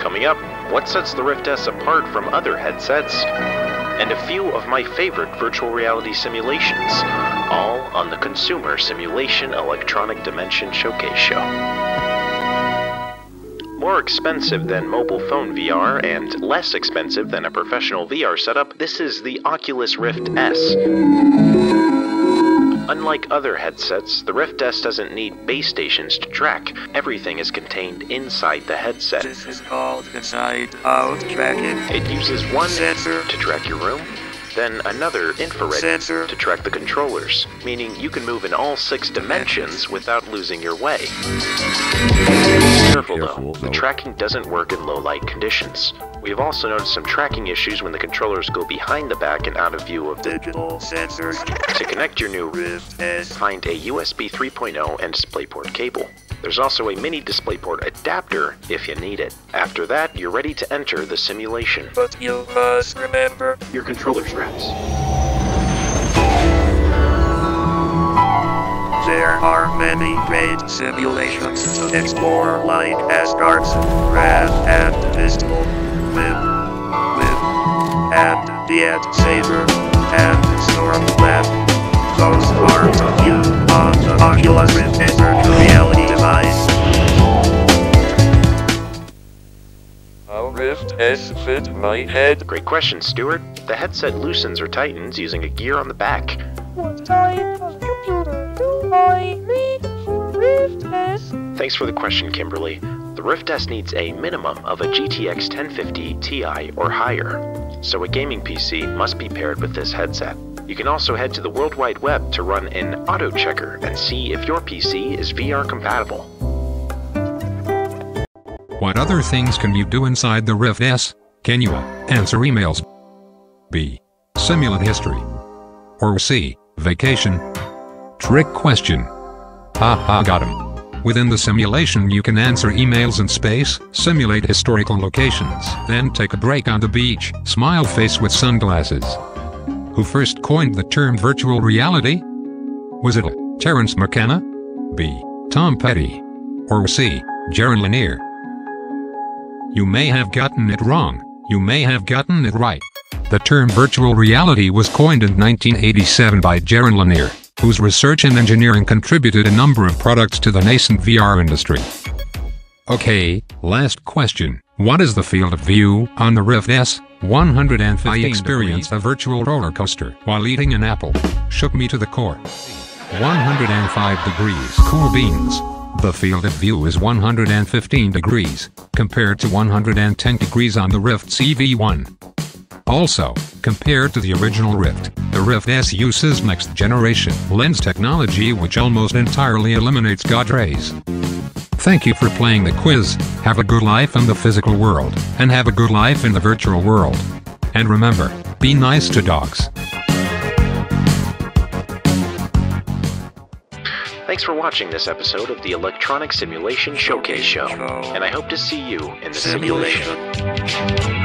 Coming up, what sets the Rift S apart from other headsets? And a few of my favorite virtual reality simulations, all on the Consumer Simulation Electronic Dimension Showcase Show. More expensive than mobile phone VR and less expensive than a professional VR setup, this is the Oculus Rift S. Unlike other headsets, the Rift S doesn't need base stations to track. Everything is contained inside the headset. This is called inside-out tracking. It uses one Sensor. to track your room, then another infrared Sensor. to track the controllers, meaning you can move in all six dimensions without losing your way. Careful, Careful, though, the tracking doesn't work in low light conditions. We have also noticed some tracking issues when the controllers go behind the back and out of view of the. Digital sensors. To connect your new Rift S. find a USB 3.0 and DisplayPort cable. There's also a mini DisplayPort adapter if you need it. After that, you're ready to enter the simulation. But you must remember Your controller straps. there are many great simulations to explore like Asgard's Wrath and Pistol, Whip, Whip, and the Ed Saber, and Stormclap. Those are a few on the Oculus Rift virtual reality device. How Rift S fit my head? Great question, Stuart. The headset loosens or tightens using a gear on the back. What type of computer do I need for Rift S? Thanks for the question, Kimberly. The Rift S needs a minimum of a GTX 1050 Ti or higher, so a gaming PC must be paired with this headset. You can also head to the World Wide Web to run an auto checker and see if your PC is VR compatible. What other things can you do inside the Rift S? Can you uh, answer emails? B. Simulate history. Or C. Vacation. Trick question. Haha, got him. Within the simulation, you can answer emails in space, simulate historical locations, then take a break on the beach, smile face with sunglasses. Who first coined the term virtual reality? Was it A. Terence McKenna? B. Tom Petty? Or C. Jaron Lanier? You may have gotten it wrong. You may have gotten it right. The term virtual reality was coined in 1987 by Jaron Lanier, whose research and engineering contributed a number of products to the nascent VR industry. Okay, last question. What is the field of view on the Rift S? 150 I experienced a virtual roller coaster while eating an apple. Shook me to the core. 105 degrees. Cool beans. The field of view is 115 degrees, compared to 110 degrees on the Rift CV1. Also, compared to the original Rift, the Rift S uses next generation lens technology which almost entirely eliminates God rays. Thank you for playing the quiz. Have a good life in the physical world, and have a good life in the virtual world. And remember, be nice to dogs. Thanks for watching this episode of the Electronic Simulation Showcase Show, and I hope to see you in the simulation. Simulation.